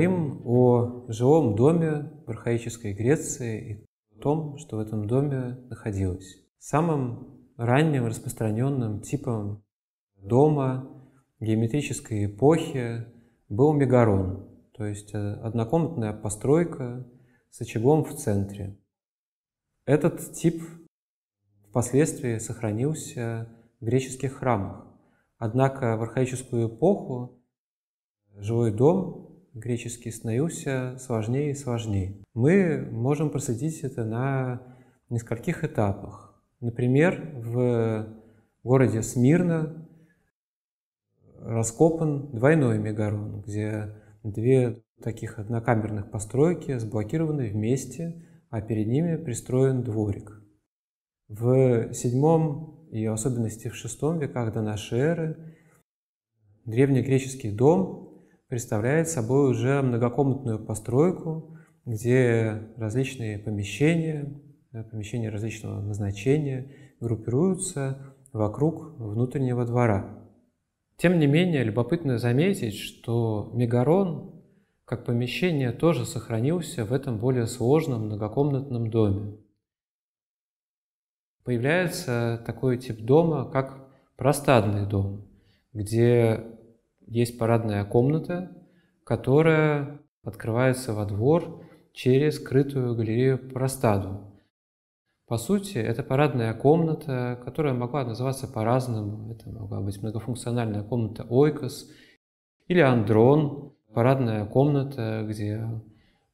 поговорим о жилом доме в архаической Греции и о том, что в этом доме находилось. Самым ранним распространенным типом дома геометрической эпохи был мегарон, то есть э, однокомнатная постройка с очагом в центре. Этот тип впоследствии сохранился в греческих храмах. Однако в архаическую эпоху жилой дом греческий становился сложнее и сложнее. Мы можем проследить это на нескольких этапах. Например, в городе Смирна раскопан двойной мегарон, где две таких однокамерных постройки сблокированы вместе, а перед ними пристроен дворик. В VII и в особенности в VI веках до нашей эры древнегреческий дом представляет собой уже многокомнатную постройку, где различные помещения, помещения различного назначения группируются вокруг внутреннего двора. Тем не менее, любопытно заметить, что Мегарон как помещение тоже сохранился в этом более сложном многокомнатном доме. Появляется такой тип дома, как простадный дом, где есть парадная комната, которая открывается во двор через скрытую галерею простаду. По сути, это парадная комната, которая могла называться по-разному. Это могла быть многофункциональная комната Ойкос или Андрон, парадная комната, где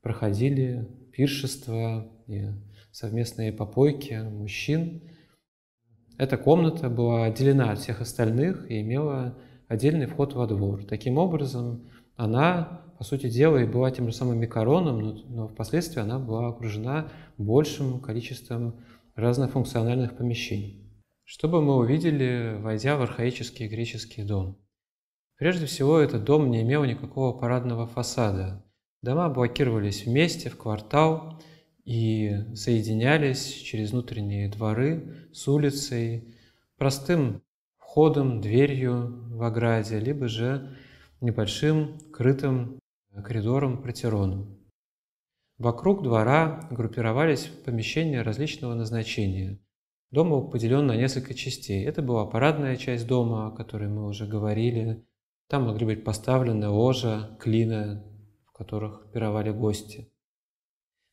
проходили пиршества и совместные попойки мужчин. Эта комната была отделена от всех остальных и имела отдельный вход во двор. Таким образом, она, по сути дела, и была тем же самым микароном, но, но впоследствии она была окружена большим количеством разных функциональных помещений. Что бы мы увидели, войдя в архаический греческий дом? Прежде всего, этот дом не имел никакого парадного фасада. Дома блокировались вместе, в квартал, и соединялись через внутренние дворы с улицей, простым входом, дверью в ограде, либо же небольшим крытым коридором, протероном. Вокруг двора группировались помещения различного назначения. Дом был поделен на несколько частей. Это была парадная часть дома, о которой мы уже говорили, там могли быть поставлены ложа, клина, в которых пировали гости.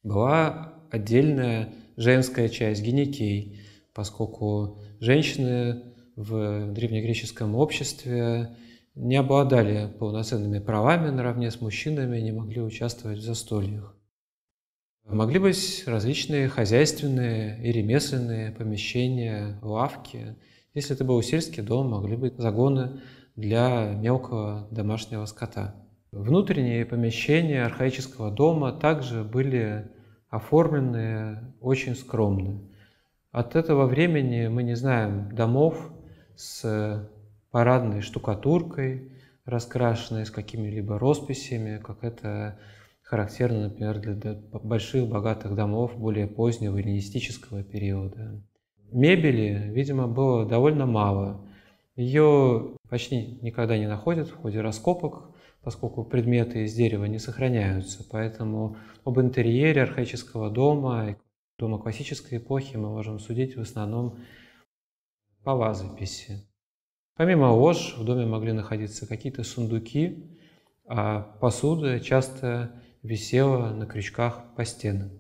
Была отдельная женская часть, гинекей, поскольку женщины в древнегреческом обществе не обладали полноценными правами наравне с мужчинами, не могли участвовать в застольях. Могли быть различные хозяйственные и ремесленные помещения, лавки. Если это был сельский дом, могли быть загоны для мелкого домашнего скота. Внутренние помещения архаического дома также были оформлены очень скромно. От этого времени мы не знаем домов с парадной штукатуркой, раскрашенной с какими-либо росписями, как это характерно, например, для больших богатых домов более позднего эллинистического периода. Мебели, видимо, было довольно мало. Ее почти никогда не находят в ходе раскопок, поскольку предметы из дерева не сохраняются. Поэтому об интерьере архаического дома, дома классической эпохи мы можем судить в основном по лазописи. Помимо лож в доме могли находиться какие-то сундуки, а посуда часто висела на крючках по стенам.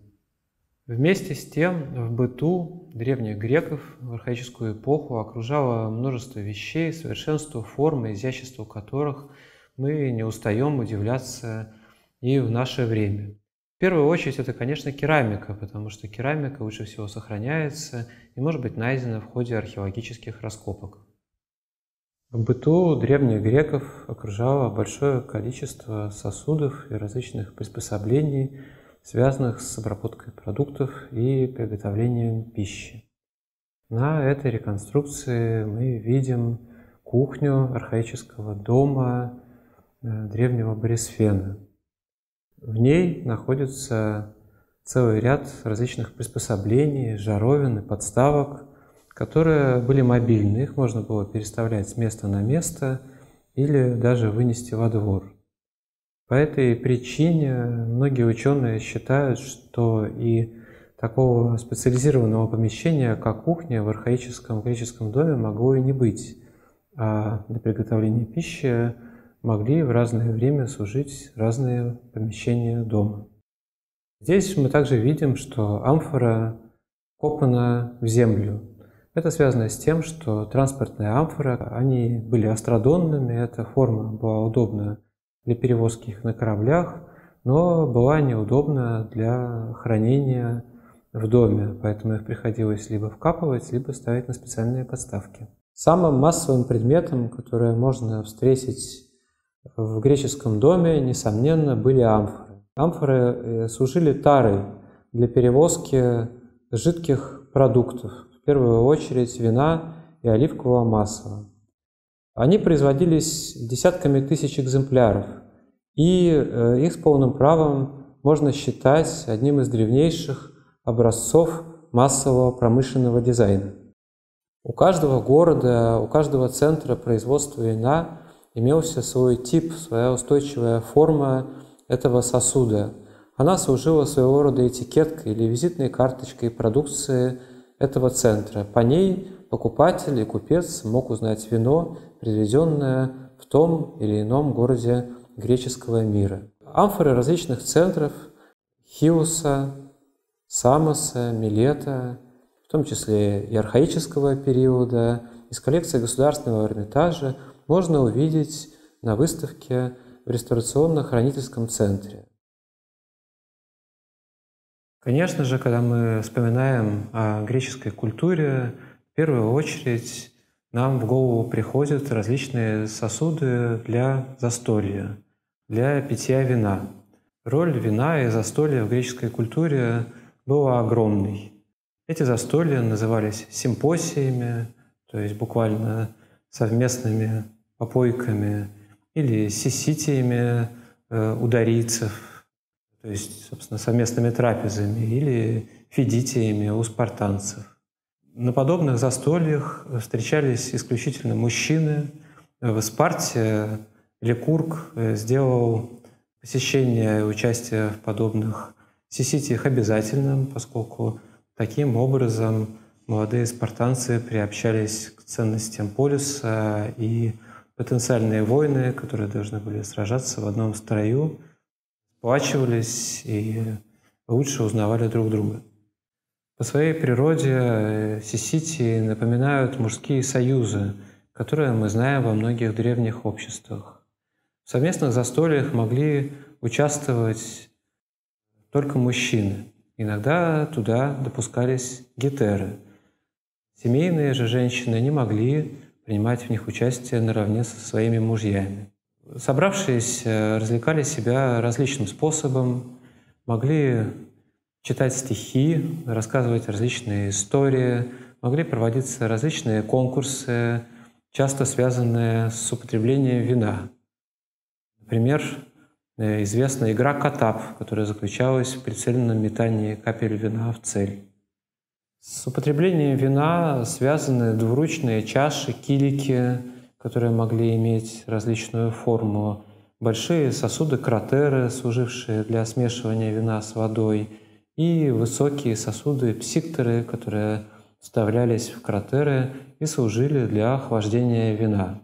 Вместе с тем в быту древних греков в архаическую эпоху окружало множество вещей, совершенству формы, изяществу которых мы не устаем удивляться и в наше время. Первую очередь это, конечно, керамика, потому что керамика лучше всего сохраняется и может быть найдена в ходе археологических раскопок. В быту древних греков окружало большое количество сосудов и различных приспособлений, связанных с обработкой продуктов и приготовлением пищи. На этой реконструкции мы видим кухню архаического дома э, древнего Борисфена. В ней находится целый ряд различных приспособлений, жаровин и подставок, которые были мобильны. Их можно было переставлять с места на место или даже вынести во двор. По этой причине многие ученые считают, что и такого специализированного помещения, как кухня в архаическом греческом доме, могло и не быть. А для приготовления пищи могли в разное время служить разные помещения дома. Здесь мы также видим, что амфора копана в землю. Это связано с тем, что транспортные амфоры, они были астродонными, эта форма была удобна для перевозки их на кораблях, но была неудобна для хранения в доме, поэтому их приходилось либо вкапывать, либо ставить на специальные подставки. Самым массовым предметом, которое можно встретить в греческом доме, несомненно, были амфоры. Амфоры э, служили тарой для перевозки жидких продуктов, в первую очередь вина и оливкового масла. Они производились десятками тысяч экземпляров, и э, их с полным правом можно считать одним из древнейших образцов массового промышленного дизайна. У каждого города, у каждого центра производства вина имелся свой тип, своя устойчивая форма этого сосуда. Она служила своего рода этикеткой или визитной карточкой продукции этого центра. По ней покупатель и купец мог узнать вино, произведенное в том или ином городе греческого мира. Амфоры различных центров Хиуса, Самоса, Милета, в том числе и архаического периода, из коллекции Государственного Эрмитажа можно увидеть на выставке в реставрационно-хранительском центре. Конечно же, когда мы вспоминаем о греческой культуре, в первую очередь нам в голову приходят различные сосуды для застолья, для питья вина. Роль вина и застолья в греческой культуре была огромной. Эти застолья назывались симпосиями, то есть буквально совместными попойками или сиситиями э, ударийцев, то есть, собственно, совместными трапезами или фидитиями у спартанцев. На подобных застольях встречались исключительно мужчины. В Спарте Лекург э, сделал посещение и участие в подобных сиситиях обязательным, поскольку таким образом молодые спартанцы приобщались к ценностям полюса, и потенциальные воины, которые должны были сражаться в одном строю, сплачивались и лучше узнавали друг друга. По своей природе э, сисити напоминают мужские союзы, которые мы знаем во многих древних обществах. В совместных застольях могли участвовать только мужчины. Иногда туда допускались гетеры. Семейные же женщины не могли принимать в них участие наравне со своими мужьями. Собравшиеся развлекали себя различным способом, могли читать стихи, рассказывать различные истории, могли проводиться различные конкурсы, часто связанные с употреблением вина. Например, э, известная игра «Катап», которая заключалась в прицеленном метании капель вина в цель. С употреблением вина связаны двуручные чаши, килики, которые могли иметь различную форму, большие сосуды кратеры, служившие для смешивания вина с водой – и высокие сосуды псикторы, которые вставлялись в кратеры и служили для охлаждения вина.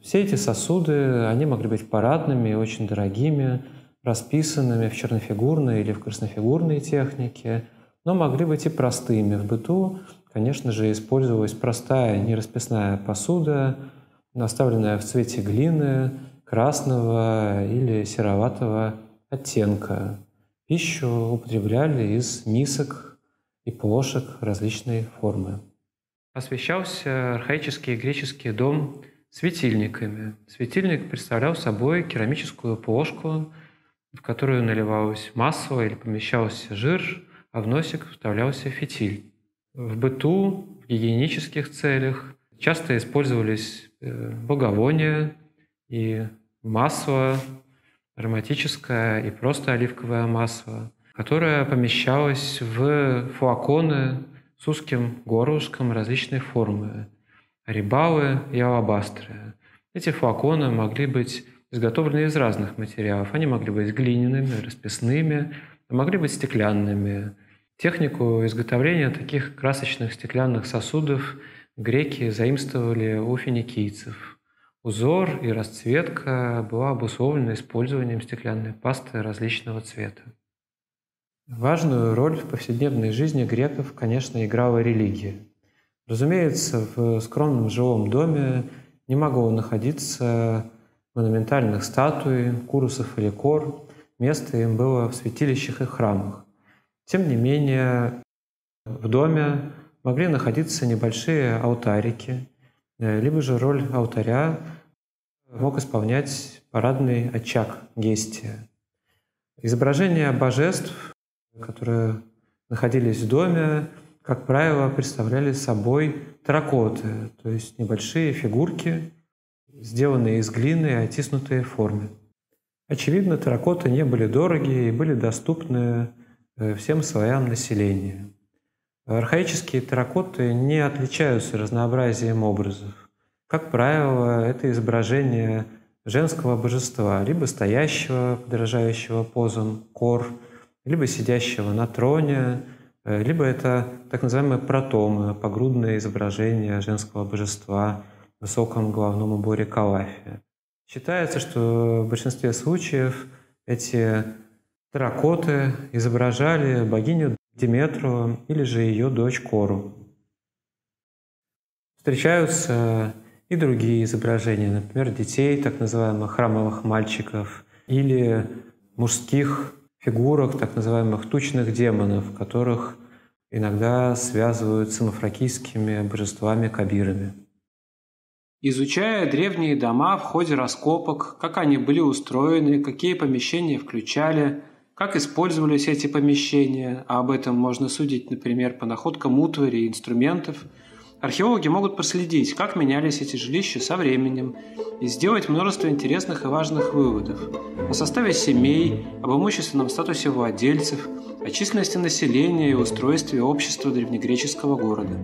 Все эти сосуды, они могли быть парадными очень дорогими, расписанными в чернофигурной или в краснофигурной технике, но могли быть и простыми. В быту, конечно же, использовалась простая нерасписная посуда, наставленная в цвете глины, красного или сероватого оттенка. Пищу употребляли из мисок и плошек различной формы. Освещался архаический греческий дом светильниками. Светильник представлял собой керамическую плошку, в которую наливалось масло или помещался жир, а в носик вставлялся фитиль. В быту, в гигиенических целях часто использовались э, благовония и масло, ароматическое и просто оливковое масло, которое помещалось в флаконы с узким горлышком различной формы – рибалы и алабастры. Эти флаконы могли быть изготовлены из разных материалов. Они могли быть глиняными, расписными, могли быть стеклянными. Технику изготовления таких красочных стеклянных сосудов греки заимствовали у финикийцев. Узор и расцветка была обусловлена использованием стеклянной пасты различного цвета. Важную роль в повседневной жизни греков, конечно, играла религия. Разумеется, в скромном жилом доме не могло находиться монументальных статуй, курусов или кор. Место им было в святилищах и храмах. Тем не менее, в доме могли находиться небольшие алтарики, э, либо же роль алтаря мог исполнять парадный очаг гестия. Изображения божеств, которые находились в доме, как правило, представляли собой таракоты, то есть небольшие фигурки, сделанные из глины и оттиснутые в форме. Очевидно, таракоты не были дороги и были доступны э, всем слоям населения. Архаические терракоты не отличаются разнообразием образов. Как правило, это изображение женского божества, либо стоящего, подражающего позам, кор, либо сидящего на троне, э, либо это так называемые протомы, погрудное изображение женского божества в высоком головном уборе калафия. Считается, что в большинстве случаев эти терракоты изображали богиню Диметру или же ее дочь Кору. Встречаются и другие изображения, например, детей, так называемых храмовых мальчиков, или мужских фигурок, так называемых тучных демонов, которых иногда связывают с имафракийскими божествами-кабирами. Изучая древние дома в ходе раскопок, как они были устроены, какие помещения включали, как использовались эти помещения, а об этом можно судить, например, по находкам утвари и инструментов, археологи могут проследить, как менялись эти жилища со временем и сделать множество интересных и важных выводов о составе семей, об имущественном статусе владельцев, о численности населения и устройстве общества древнегреческого города.